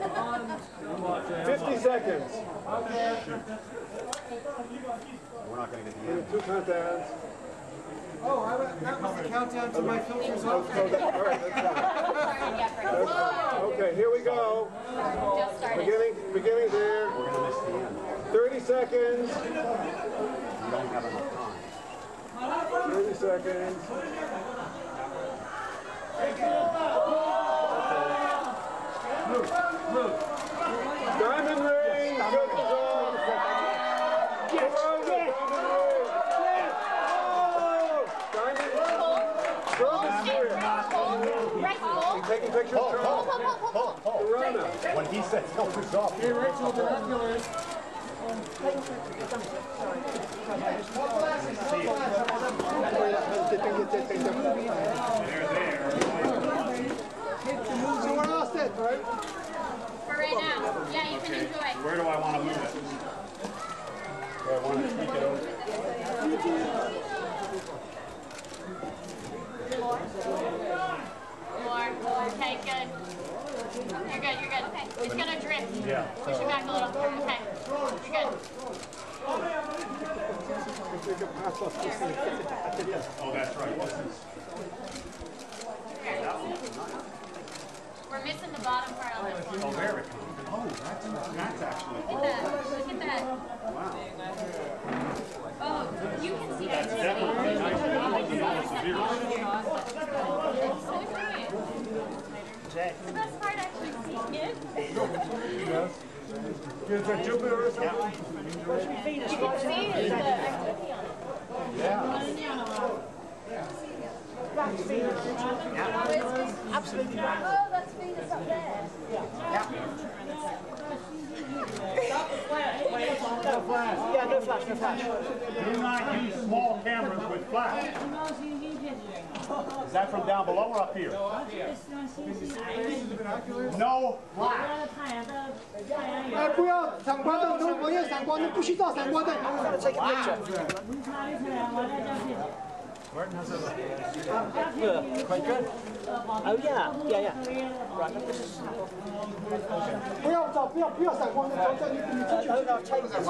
50 seconds. We're not gonna get the end. Two countdowns. Oh, I, that was the countdown to my filters Oh, off. that- all right, that's fine. That's. Okay, here we go. Beginning, beginning there. We're gonna miss the end. 30 seconds. We don't have enough time. 30 seconds. Diamond ring. Diamond ring. Oh, taking pictures. When he said filters off. Binoculars. So we're all set, right? For right now. Yeah, you can enjoy. Where do I wanna move it? Do I wanna tweak it over? More. Okay, good. You're good, you're good. Okay. It's gonna drift. Yeah. Push it back a little. Okay. You're good. Oh, that's right. We're missing the bottom part on this one. oh, comes. Oh, that's, that's actually, Look at that. Look at that. wow. Oh, you can see that. That's definitely nice. It wasn't almost severe. So. The best part actually seeing it. Is that Jupiter or something? You can see it, the activity on it. Absolutely right. Oh, that's Venus up there. Yeah, no flash, no flash. Do not use small cameras with flash. Is that from down below or up here? No flash. 哎，不要闪光灯，如果要闪光灯，不许照闪光灯。 Take a picture. Quite good. Oh yeah, yeah, yeah. Right, let me just snap off. 不要照，不要不要闪光灯，照这你你出去 Oh no, take this.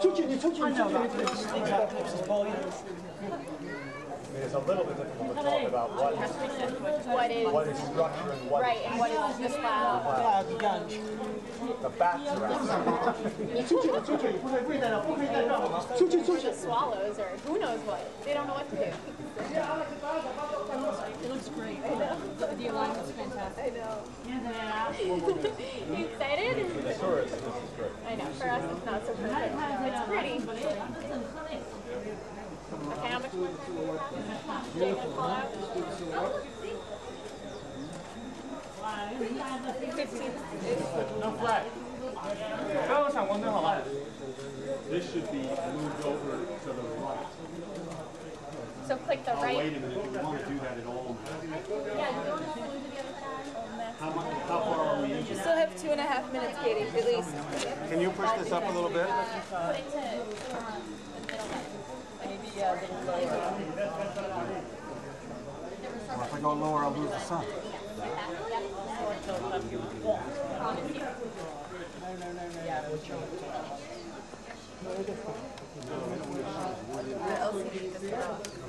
出去，你出去， I 你 know 出 that. 去。 These things like clips is boring. I mean, it's a little bit difficult to talk about what, What is what is structure and what right and what is this cloud? Cloud gunge. the bats are at. 你出去，你出去，不可以不可以再绕，不可以再绕，出去出去。 Swallows or who knows what? They don't know what to do. It looks great. The alignment's fantastic. I know. you excited? For the tourists, this is great. I know. For us, it's not so perfect. No, it's pretty. Okay, how much more? Jake, pull out. Oh, 15. No flash. This should be moved over to the right. So click the Oh, right. wait a minute, we want to do that at all. Yeah, you want to go to the other side? How much, how far are we into? Still have two and a half minutes, Katie, at least. Can you push this up a little bit? Put it to um, the middle button. Maybe uh, little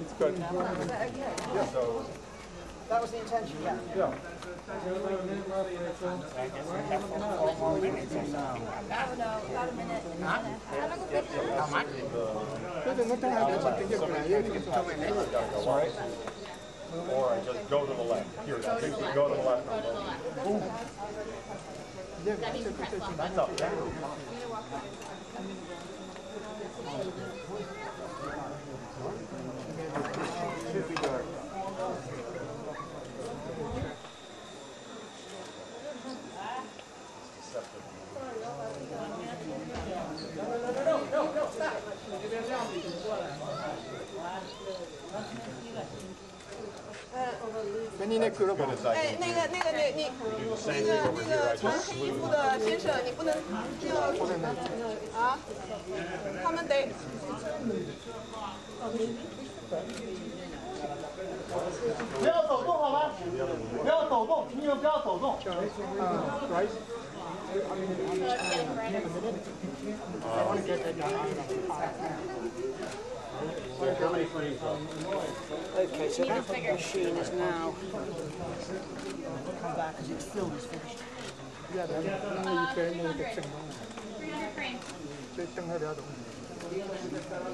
It's good. Yeah, so, That was the intention, yeah. yeah. Sorry? Or I just go to the left. Here, I think we go to the left. Go to the left. That means press left. That's up 给你那胳膊。哎，那个那个那你那个那个穿黑衣服的先生，你不能要啊，他们得不要走动好吗？不要走动，请你们不要走动。Okay, so that bigger machine is now. Come back because it's filled as finished. Yeah, then you can move the thing. 300 frames.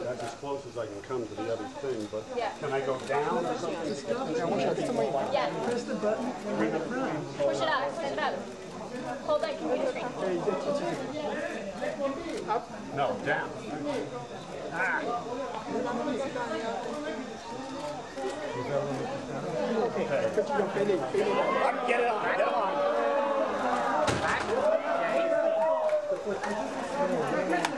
That's as close as I can come to the other thing, but can I go down or something? Yeah. Press the button when you prime. Push it up, push it up. Hold that computer. Up? No, down. Ah. Okay. Get it on, get it on. Back. Okay.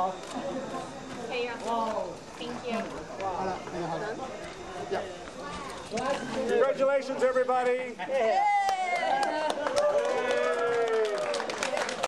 Thank you. Congratulations, everybody. Yeah.